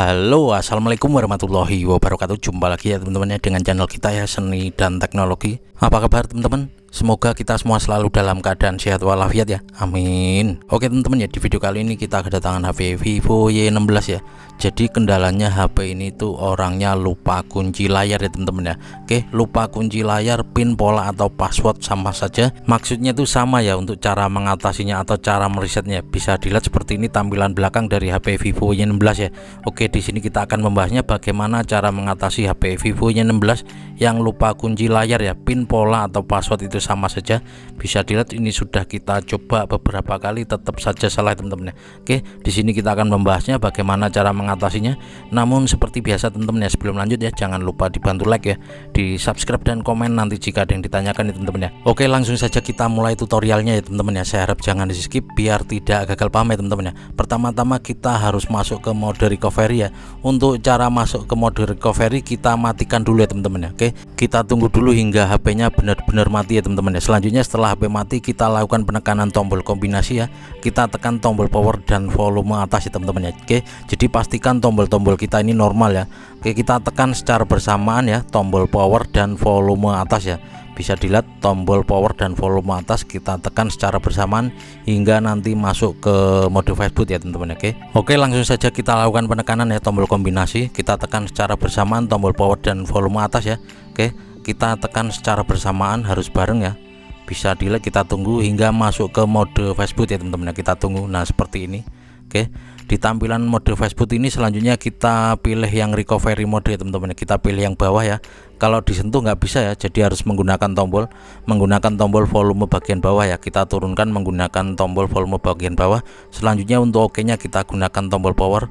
Halo assalamualaikum warahmatullahi wabarakatuh. Jumpa lagi ya teman-teman ya dengan channel kita ya Seni dan Teknologi. Apa kabar teman-teman Semoga kita semua selalu dalam keadaan sehat walafiat ya. Amin. Oke teman-teman ya di video kali ini kita kedatangan HP Vivo Y16 ya. Jadi kendalanya HP ini tuh orangnya lupa kunci layar ya teman-teman ya. Oke lupa kunci layar pin pola atau password sama saja. Maksudnya tuh sama ya untuk cara mengatasinya atau cara meresetnya. Bisa dilihat seperti ini tampilan belakang dari HP Vivo Y16 ya. Oke di sini kita akan membahasnya bagaimana cara mengatasi HP Vivo Y16 yang lupa kunci layar ya pin pola atau password itu sama saja. Bisa dilihat ini sudah kita coba beberapa kali tetap saja salah teman-teman. Ya oke di sini kita akan membahasnya bagaimana cara mengatasinya. Namun seperti biasa teman-teman ya sebelum lanjut ya jangan lupa dibantu like ya di subscribe dan komen nanti jika ada yang ditanyakan ya teman-teman ya. Oke langsung saja kita mulai tutorialnya ya teman-teman ya. Saya harap jangan di skip biar tidak gagal paham ya teman-teman ya. Pertama-tama kita harus masuk ke mode recovery ya. Untuk cara masuk ke mode recovery kita matikan dulu ya teman-teman ya. Oke kita tunggu dulu hingga HP-nya benar-benar mati ya ya. Selanjutnya setelah HP mati kita lakukan penekanan tombol kombinasi ya. Kita tekan tombol power dan volume atas ya teman-teman ya. Oke jadi pastikan tombol-tombol kita ini normal ya. Oke kita tekan secara bersamaan ya tombol power dan volume atas ya. Bisa dilihat tombol power dan volume atas kita tekan secara bersamaan hingga nanti masuk ke mode fastboot ya teman-teman oke? Oke langsung saja kita lakukan penekanan ya tombol kombinasi. Kita tekan secara bersamaan tombol power dan volume atas ya oke kita tekan secara bersamaan harus bareng ya. Bisa dilihat kita tunggu hingga masuk ke mode fastboot ya teman-teman kita tunggu. Nah seperti ini. Oke. Di tampilan mode fastboot ini selanjutnya kita pilih yang recovery mode ya teman-teman kita pilih yang bawah ya. Kalau disentuh nggak bisa ya jadi harus menggunakan tombol. Menggunakan tombol volume bagian bawah ya. Kita turunkan menggunakan tombol volume bagian bawah. Selanjutnya untuk oke nya kita gunakan tombol power.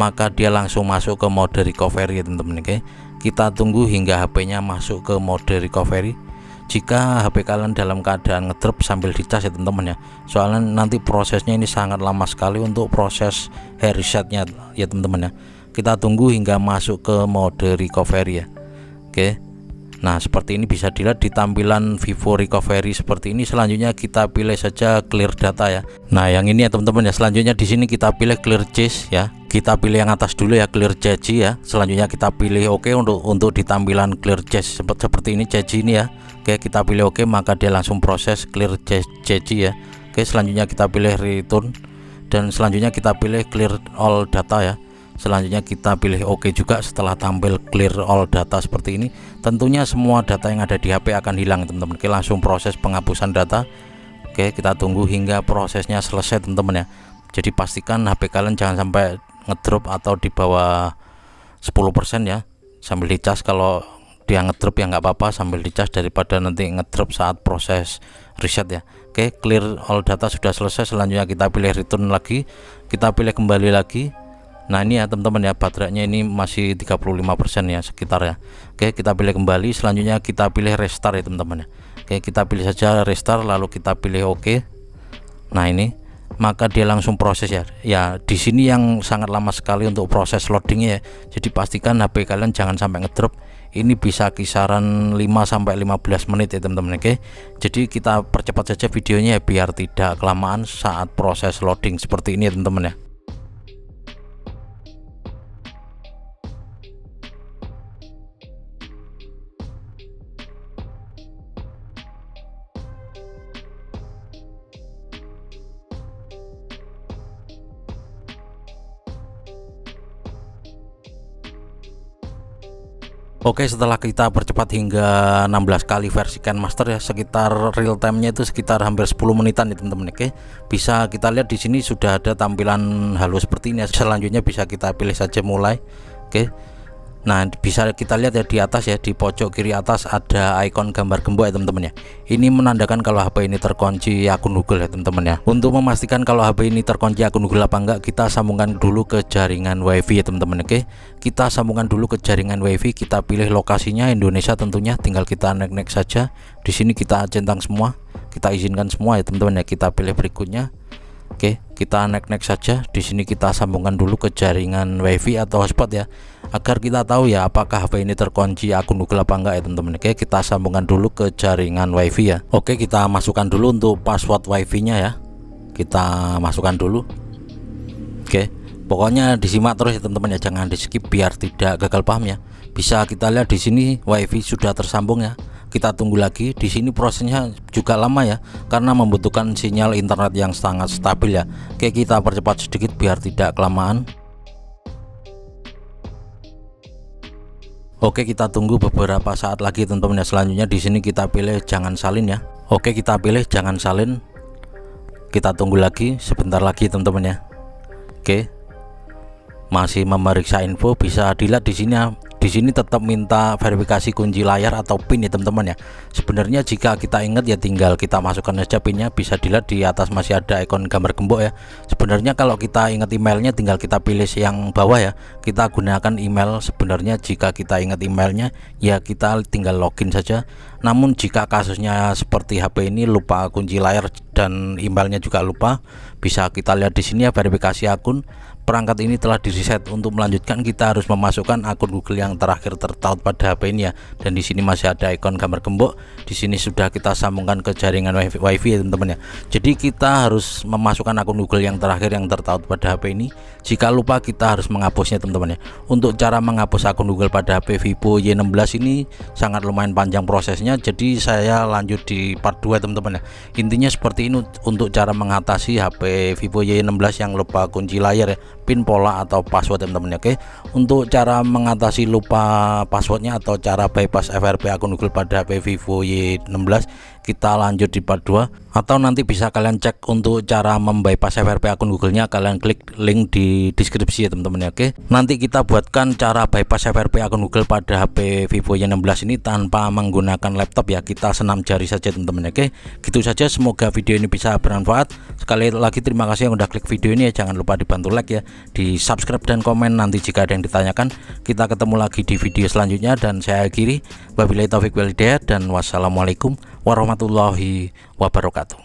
Maka dia langsung masuk ke mode recovery ya teman-teman oke kita tunggu hingga HP nya masuk ke mode recovery. Jika HP kalian dalam keadaan ngedrop sambil dicas ya teman-teman ya. Soalnya nanti prosesnya ini sangat lama sekali untuk proses hair resetnya ya teman-teman ya. Kita tunggu hingga masuk ke mode recovery ya. Oke nah seperti ini bisa dilihat di tampilan Vivo recovery seperti ini. Selanjutnya kita pilih saja clear data ya. Nah yang ini ya teman-teman ya. Selanjutnya di sini kita pilih clear chase ya. Kita pilih yang atas dulu ya clear jaji ya. Selanjutnya kita pilih oke OK untuk untuk di tampilan clear jaji seperti seperti ini jaji ini ya. Oke kita pilih oke OK, maka dia langsung proses clear jaji ya. Oke selanjutnya kita pilih return. Dan selanjutnya kita pilih clear all data ya selanjutnya kita pilih OK juga setelah tampil clear all data seperti ini. Tentunya semua data yang ada di HP akan hilang teman-teman. Oke langsung proses penghapusan data. Oke kita tunggu hingga prosesnya selesai teman-teman ya. Jadi pastikan HP kalian jangan sampai ngedrop atau di bawah 10% ya. Sambil dicas kalau dia ngedrop ya nggak apa-apa. Sambil dicas daripada nanti ngedrop saat proses reset ya. Oke clear all data sudah selesai. Selanjutnya kita pilih return lagi. Kita pilih kembali lagi nah ini ya teman-teman ya baterainya ini masih 35% ya sekitar ya. Oke kita pilih kembali. Selanjutnya kita pilih restart ya teman-teman ya. Oke kita pilih saja restart lalu kita pilih oke nah ini. Maka dia langsung proses ya. Ya di sini yang sangat lama sekali untuk proses loadingnya ya. Jadi pastikan HP kalian jangan sampai ngedrop. Ini bisa kisaran 5 sampai 15 menit ya teman-teman oke? Jadi kita percepat saja videonya ya biar tidak kelamaan saat proses loading seperti ini ya teman-teman ya Oke setelah kita percepat hingga 16 kali versi Master ya sekitar real time-nya itu sekitar hampir 10 menitan ya teman-teman. Oke bisa kita lihat di sini sudah ada tampilan halo seperti ini. Selanjutnya bisa kita pilih saja mulai. Oke Nah bisa kita lihat ya di atas ya di pojok kiri atas ada ikon gambar gembok ya teman-teman ya. Ini menandakan kalau HP ini terkunci akun Google ya teman-teman ya. Untuk memastikan kalau HP ini terkunci akun Google apa enggak kita sambungkan dulu ke jaringan WiFi ya teman-teman oke? Kita sambungkan dulu ke jaringan WiFi kita pilih lokasinya Indonesia tentunya tinggal kita nek-nek saja. Di sini kita centang semua kita izinkan semua ya teman-teman ya kita pilih berikutnya. Oke, kita next-next saja. Di sini kita sambungkan dulu ke jaringan WiFi atau hotspot ya, agar kita tahu ya apakah HP ini terkunci akun Google apa enggak ya teman-teman. Oke, kita sambungkan dulu ke jaringan WiFi ya. Oke, kita masukkan dulu untuk password WiFi-nya ya. Kita masukkan dulu. Oke, pokoknya disimak terus ya teman-teman ya jangan di skip biar tidak gagal paham ya bisa kita lihat di sini wifi sudah tersambung ya kita tunggu lagi di sini prosesnya juga lama ya karena membutuhkan sinyal internet yang sangat stabil ya oke kita percepat sedikit biar tidak kelamaan Oke kita tunggu beberapa saat lagi teman-teman. Ya selanjutnya di sini kita pilih jangan salin ya. Oke kita pilih jangan salin. Kita tunggu lagi sebentar lagi teman-teman ya. Oke. Masih memeriksa info bisa dilihat di sini ya di sini tetap minta verifikasi kunci layar atau pin ya teman-teman ya. Sebenarnya jika kita ingat ya tinggal kita masukkan saja pinnya bisa dilihat di atas masih ada ikon gambar gembok ya. Sebenarnya kalau kita ingat emailnya tinggal kita pilih yang bawah ya. Kita gunakan email. Sebenarnya jika kita ingat emailnya ya kita tinggal login saja namun jika kasusnya seperti HP ini lupa kunci layar dan emailnya juga lupa bisa kita lihat di sini ya verifikasi akun. Perangkat ini telah di reset untuk melanjutkan kita harus memasukkan akun Google yang terakhir tertaut pada HP ini ya. Dan di sini masih ada ikon gambar gembok. Di sini sudah kita sambungkan ke jaringan wifi ya teman-teman ya. Jadi kita harus memasukkan akun Google yang terakhir yang tertaut pada HP ini. Jika lupa kita harus menghapusnya teman-teman ya. Untuk cara menghapus akun Google pada HP Vivo Y16 ini sangat lumayan panjang prosesnya jadi saya lanjut di part 2 teman-teman ya. Intinya seperti ini untuk cara mengatasi HP Vivo Y16 yang lupa kunci layar ya pin pola atau password teman-teman oke? Untuk cara mengatasi lupa passwordnya atau cara bypass FRP akun Google pada HP Vivo Y16 kita lanjut di part 2 atau nanti bisa kalian cek untuk cara membypass FRP akun Google-nya kalian klik link di deskripsi ya teman-teman ya oke? Nanti kita buatkan cara bypass FRP akun Google pada HP Vivo Y16 ini tanpa menggunakan laptop ya kita senam jari saja teman-teman oke? Gitu saja semoga video ini bisa bermanfaat. Sekali lagi terima kasih yang udah klik video ini ya jangan lupa dibantu like ya di subscribe dan komen nanti jika ada yang ditanyakan. Kita ketemu lagi di video selanjutnya dan saya akhiri. Wabillahi taufik walhidayah dan wassalamualaikum warahmatullahi wabarakatuh